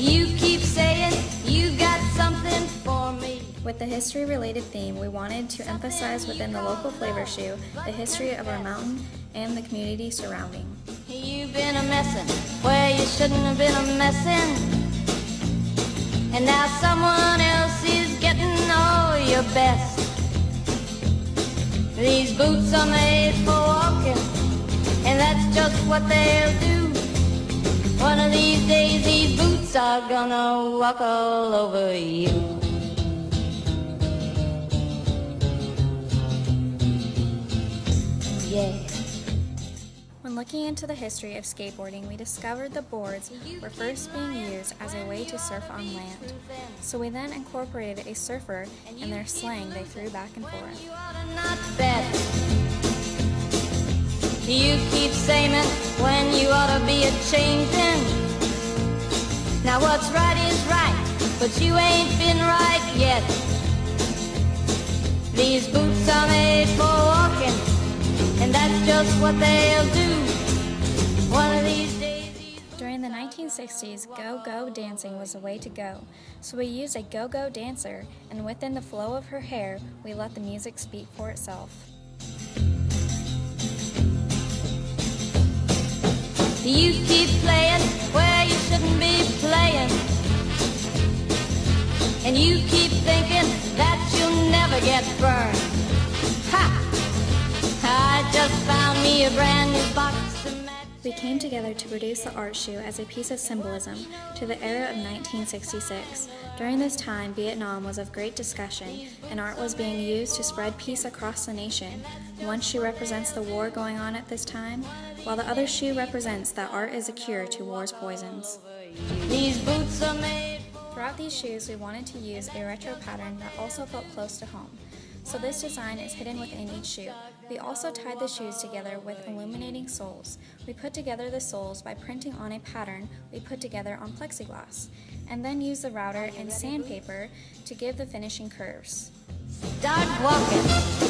You keep saying you got something for me. With the history related theme, we wanted to emphasize within the local flavor shoe the history of our mountain and the community surrounding. You've been a messin' where you shouldn't have been a messin'. And now someone else is getting all your best. These boots are made for walking, and that's just what they'll do. One of these days, these boots are gonna walk all over you. Yeah. When looking into the history of skateboarding, we discovered the boards were first being used as a way to surf on land. So we then incorporated a surfer and their slang they threw back and forth. You ought to not bet. You keep saying when you ought to be a changing. Now what's right is right, but you ain't been right yet. These boots are made for walking, and that's just what they'll do. One of these days. During the 1960s, go-go dancing was the way to go. So we used a go-go dancer, and within the flow of her hair, we let the music speak for itself. You keep playing And you keep thinking that you'll never get burned. Ha! I just found me a brand new box. We came together to produce the art shoe as a piece of symbolism to the era of 1966. During this time, Vietnam was of great discussion, and art was being used to spread peace across the nation. One shoe represents the war going on at this time, while the other shoe represents that art is a cure to war's poisons. These boots are made. Throughout these shoes, we wanted to use a retro pattern that also felt close to home. So this design is hidden within each shoe. We also tied the shoes together with illuminating soles. We put together the soles by printing on a pattern we put together on plexiglass, and then used the router and sandpaper to give the finishing curves. Start walking.